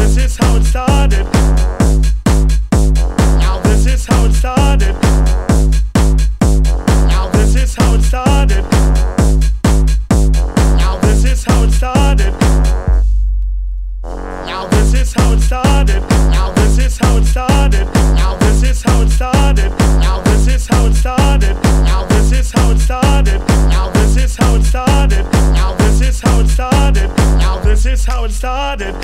this is how it started. Now this is how it started. Now this is how it started. Now this is how it started. Now this is how it started. Now this is how it started. Now this is how it started. Now this is how it started. Now this is how it started. Now this is how it started. Now this is how it started. This is how it started.